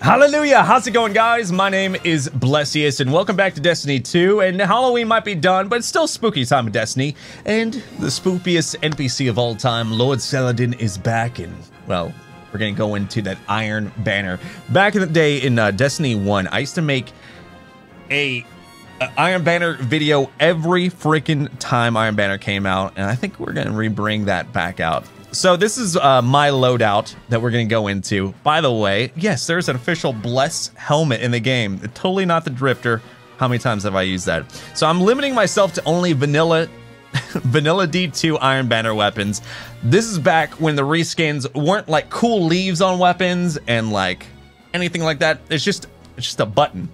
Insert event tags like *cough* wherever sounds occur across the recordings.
Hallelujah! How's it going, guys? My name is Blessious, and welcome back to Destiny 2. And Halloween might be done, but it's still spooky time of Destiny. And the spookiest NPC of all time, Lord Saladin, is back. And, well, we're gonna go into that Iron Banner. Back in the day in uh, Destiny 1, I used to make a, a Iron Banner video every freaking time Iron Banner came out. And I think we're gonna re-bring that back out. So this is uh, my loadout that we're to go into. By the way, yes, there's an official Bless helmet in the game. Totally not the Drifter. How many times have I used that? So I'm limiting myself to only vanilla *laughs* vanilla D2 Iron Banner weapons. This is back when the reskins weren't like cool leaves on weapons and like anything like that. It's just it's just a button.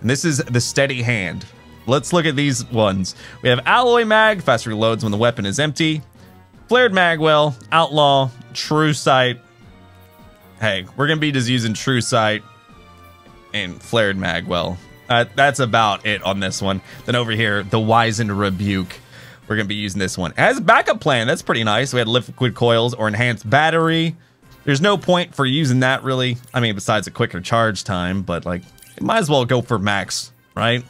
And this is the steady hand. Let's look at these ones. We have alloy mag, fast reloads when the weapon is empty. Flared Magwell, Outlaw, True Sight. Hey, we're going to be just using True Sight and Flared Magwell. Uh, that's about it on this one. Then over here, the Wizened Rebuke. We're going to be using this one. As backup plan, that's pretty nice. We had liquid coils or enhanced battery. There's no point for using that really. I mean, besides a quicker charge time, but like, it might as well go for max, right?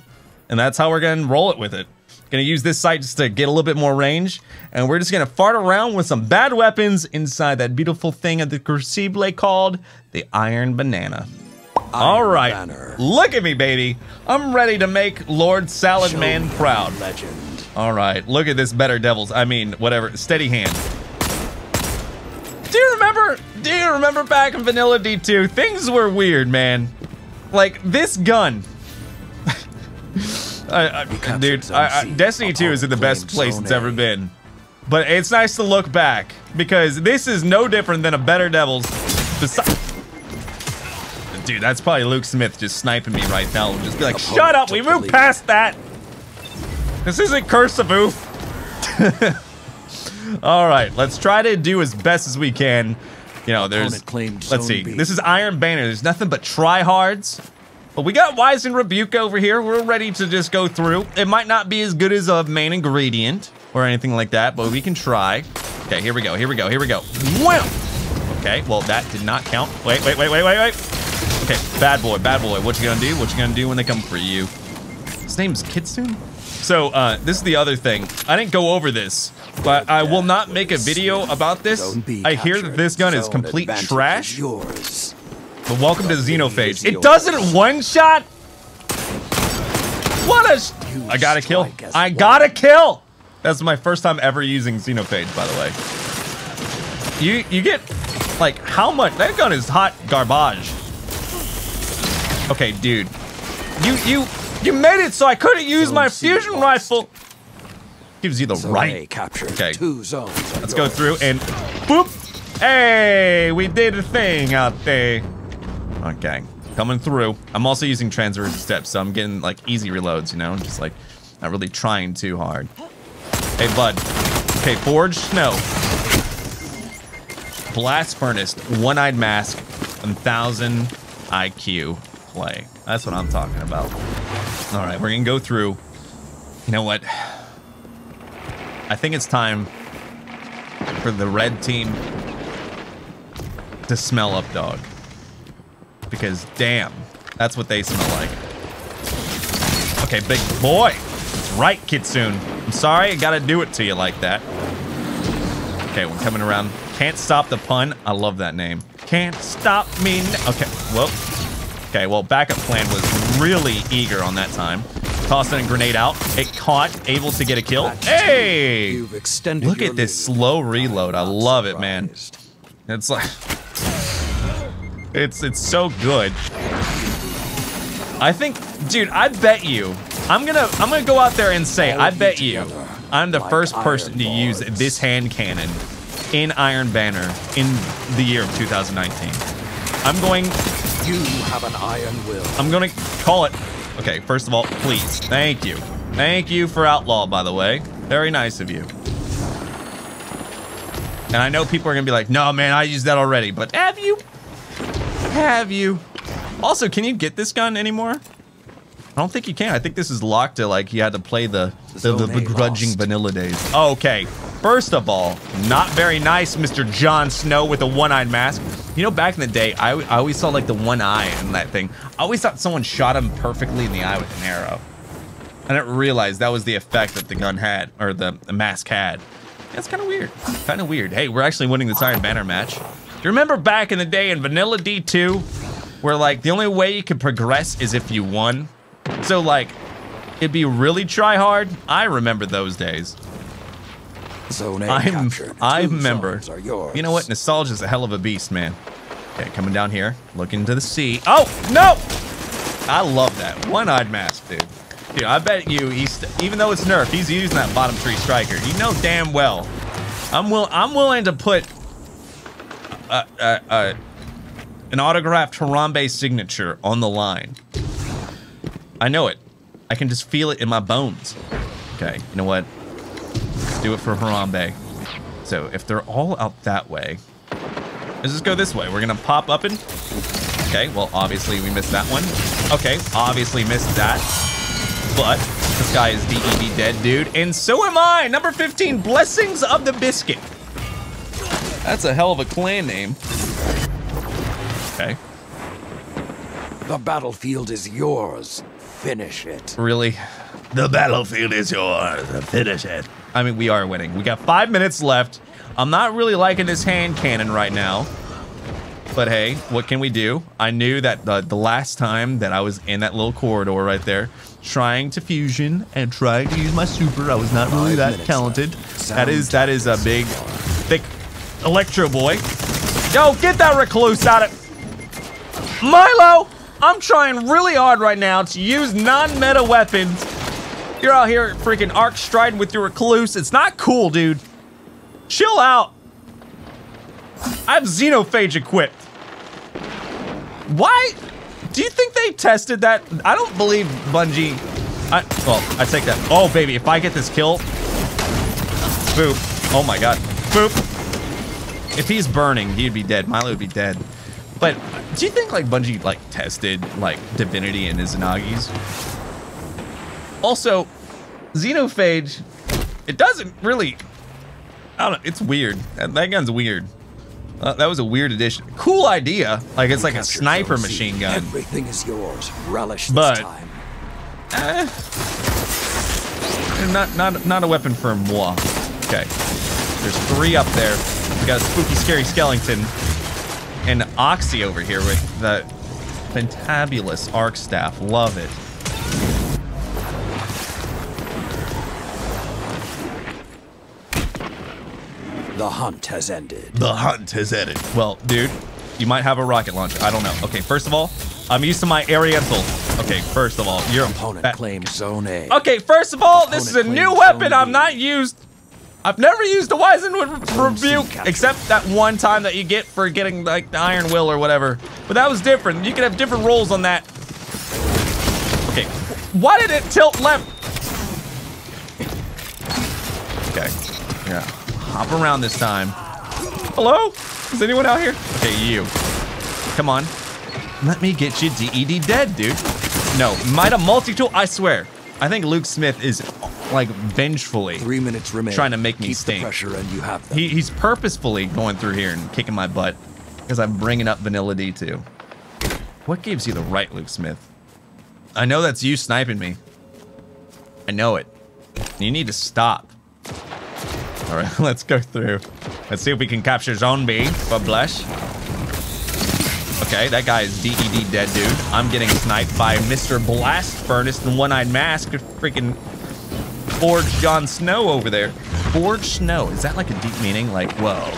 And that's how we're going to roll it with it. Gonna use this sight just to get a little bit more range. And we're just gonna fart around with some bad weapons inside that beautiful thing at the Crucible called the Iron Banana. Iron All right, Banner. look at me, baby. I'm ready to make Lord Salad Show Man proud. Legend. All right, look at this better devils. I mean, whatever, steady hand. Do you remember, do you remember back in Vanilla D2? Things were weird, man. Like, this gun. *laughs* I, I, dude, I, Destiny 2 is in the best place it's ever been. But it's nice to look back because this is no different than a Better Devils. Dude, that's probably Luke Smith just sniping me right now. Just be like, shut up, we moved past that. This isn't Curse of Oof. *laughs* All right, let's try to do as best as we can. You know, there's, let's see, this is Iron Banner. There's nothing but tryhards but we got Wizened Rebuke over here. We're ready to just go through. It might not be as good as a main ingredient or anything like that, but we can try. Okay, here we go. Here we go. Here we go. Wow. Okay, well, that did not count. Wait, wait, wait, wait, wait, wait. Okay, bad boy, bad boy. What you gonna do? What you gonna do when they come for you? His name's Kitsune? So, uh, this is the other thing. I didn't go over this, but I will not make a video about this. I hear that this gun is complete trash. But welcome to Xenophage. It doesn't one-shot? What a... I got a kill. I got a kill! That's my first time ever using Xenophage, by the way. You you get, like, how much... That gun is hot garbage. Okay, dude. You, you, you made it so I couldn't use my fusion rifle. Gives you the right. Okay. Two zones Let's go through and... Boop! Hey, we did a thing out there. Okay, coming through. I'm also using transverse steps, so I'm getting like easy reloads, you know? Just like not really trying too hard. Hey, bud. Okay, Forge Snow. Blast Furnace, One-Eyed Mask, 1000 IQ play. That's what I'm talking about. All right, we're gonna go through. You know what? I think it's time for the red team to smell up dog because damn, that's what they smell like. Okay, big boy. That's right, Kitsune. I'm sorry I gotta do it to you like that. Okay, we're coming around. Can't stop the pun. I love that name. Can't stop me. Okay, well. Okay, well, backup plan was really eager on that time. Tossing a grenade out. It caught, able to get a kill. Hey! Look at this slow reload. I love it, man. It's like... It's it's so good. I think, dude, I bet you. I'm gonna I'm gonna go out there and say, I bet you, I'm the first person to use this hand cannon in Iron Banner in the year of 2019. I'm going. You have an iron will. I'm gonna call it. Okay, first of all, please, thank you, thank you for Outlaw, by the way. Very nice of you. And I know people are gonna be like, no, man, I used that already, but have you? Have you? Also, can you get this gun anymore? I don't think you can. I think this is locked to like you had to play the the, the begrudging vanilla days. Okay, first of all, not very nice, Mr. Jon Snow with a one-eyed mask. You know, back in the day, I, I always saw like the one eye in that thing. I always thought someone shot him perfectly in the eye with an arrow. I didn't realize that was the effect that the gun had, or the, the mask had. That's kind of weird. Kind of weird. Hey, we're actually winning this Iron Banner match. Do you remember back in the day in Vanilla D2, where like the only way you could progress is if you won? So like, it'd be really try hard. I remember those days. Zone A I'm, captured. I Two remember. Are yours. You know what? Nostalgia's a hell of a beast, man. Okay, coming down here, looking to the sea. Oh, no! I love that. One-eyed mask, dude. Dude, I bet you, he's, even though it's nerfed, he's using that bottom tree striker. You know damn well. I'm will I'm willing to put uh, uh, uh, an autographed Harambe signature on the line. I know it. I can just feel it in my bones. Okay, you know what? Do it for Harambe. So if they're all out that way, let's just go this way. We're gonna pop up and okay. Well, obviously we missed that one. Okay, obviously missed that. But this guy is dead, dude, and so am I. Number 15, Blessings of the Biscuit. That's a hell of a clan name. Okay, The battlefield is yours. Finish it. really? The battlefield is yours. Finish it. I mean, we are winning. We got five minutes left. I'm not really liking this hand cannon right now. But hey, what can we do? I knew that the, the last time that I was in that little corridor right there, trying to fusion and trying to use my super, I was not really Five that talented. That is that is a big, thick electro boy. Yo, get that recluse out of Milo! I'm trying really hard right now to use non-meta weapons. You're out here freaking arc striding with your recluse. It's not cool, dude. Chill out. I have Xenophage equipped. Why? Do you think they tested that? I don't believe Bungie. I, well, I take that. Oh, baby, if I get this kill. Boop. Oh my god. Boop. If he's burning, he'd be dead. Milo would be dead. But do you think like Bungie like tested like Divinity and Izanagi's? Also, Xenophage, it doesn't really. I don't know. It's weird. That, that gun's weird. Uh, that was a weird addition. Cool idea. Like it's like a sniper machine gun. Everything is yours. Relish this But- time. Eh. Not not not a weapon for moi. Okay. There's three up there. We got a spooky, scary skeleton, and Oxy over here with the fantabulous arc staff. Love it. The hunt has ended. The hunt has ended. Well, dude, you might have a rocket launcher. I don't know. Okay, first of all, I'm used to my Erentil. Okay, first of all, you're Opponent claims zone A. Okay, first of all, this is a new weapon I'm not used. I've never used a Wisenwood Zone rebuke, except that one time that you get for getting like the Iron Will or whatever. But that was different. You could have different roles on that. Okay, why did it tilt left? Okay, yeah, hop around this time. Hello? Is anyone out here? Okay, you. Come on. Let me get you DED dead, dude. No, might a multi-tool, I swear. I think Luke Smith is like vengefully. Three minutes remain. Trying to make me Keep stink. pressure and you have them. He, he's purposefully going through here and kicking my butt because I'm bringing up Vanilla D2. What gives you the right, Luke Smith? I know that's you sniping me. I know it. You need to stop. All right, *laughs* let's go through. Let's see if we can capture zombie for Blush. Okay, that guy is DED dead, dude. I'm getting sniped by Mr. Blast Furnace and One-Eyed Mask. Freaking Forge Jon Snow over there. Forge Snow. Is that like a deep meaning? Like, whoa.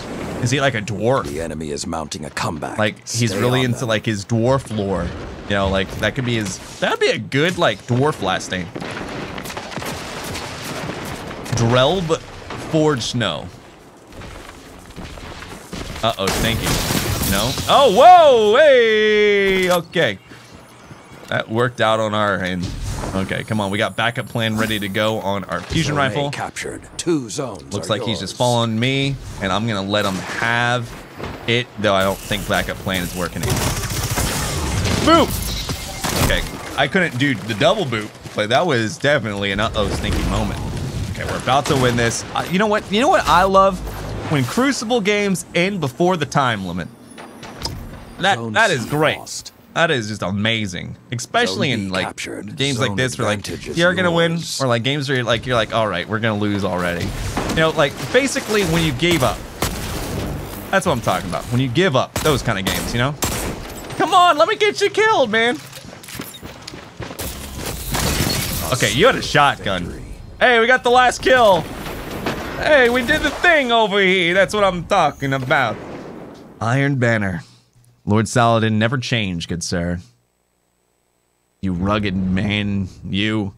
Is he like a dwarf? the enemy is mounting a comeback. Like he's Stay really into them. like his dwarf lore. You know, like that could be his. That'd be a good like dwarf last name. Drelb Forge Snow. Uh oh, thank you. No. Oh, whoa, hey, okay. That worked out on our end. Okay, come on, we got backup plan ready to go on our fusion Zone A rifle. captured. Two zones. Looks are like he's just following me, and I'm gonna let him have it, though I don't think backup plan is working anymore. Boop! Okay, I couldn't do the double boop, but that was definitely an uh-oh stinky moment. Okay, we're about to win this. Uh, you know what? You know what I love? When Crucible games end before the time limit. that Zone that is great. lost. That is just amazing, especially Zone in like captured. games like this where like you're gonna win, or like games where you're like you're like, all right, we're gonna lose already. You know, like basically when you gave up. That's what I'm talking about. When you give up, those kind of games, you know. Come on, let me get you killed, man. Okay, you had a shotgun. Hey, we got the last kill. Hey, we did the thing over here. That's what I'm talking about. Iron Banner. Lord Saladin never changed, good sir. You rugged man, you.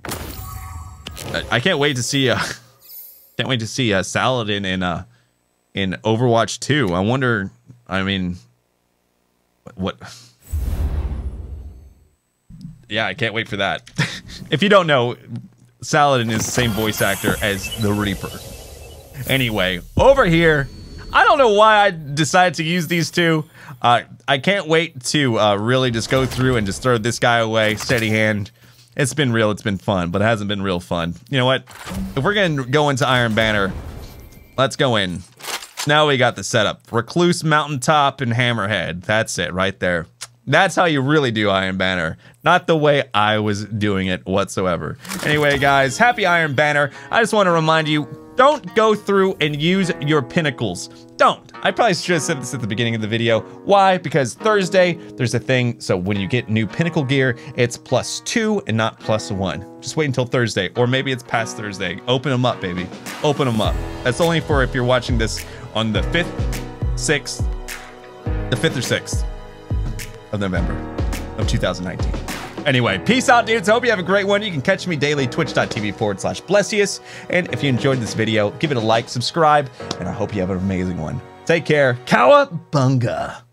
I, I can't wait to see uh *laughs* can't wait to see uh Saladin in uh in Overwatch 2. I wonder I mean what Yeah, I can't wait for that. *laughs* if you don't know, Saladin is the same voice actor as the Reaper. Anyway, over here, I don't know why I decided to use these two. Uh, I can't wait to uh, really just go through and just throw this guy away, steady hand. It's been real, it's been fun, but it hasn't been real fun. You know what? If we're gonna go into Iron Banner, let's go in. Now we got the setup. Recluse, Mountaintop, and Hammerhead. That's it right there. That's how you really do Iron Banner. Not the way I was doing it whatsoever. Anyway, guys, happy Iron Banner. I just want to remind you, don't go through and use your pinnacles. Don't. I probably should have said this at the beginning of the video. Why? Because Thursday, there's a thing. So when you get new pinnacle gear, it's plus two and not plus one. Just wait until Thursday, or maybe it's past Thursday. Open them up, baby. Open them up. That's only for if you're watching this on the 5th, 6th, the 5th or 6th of November of 2019. Anyway, peace out, dudes. Hope you have a great one. You can catch me daily, twitch.tv forward slash blessious. And if you enjoyed this video, give it a like, subscribe, and I hope you have an amazing one. Take care. Cowabunga.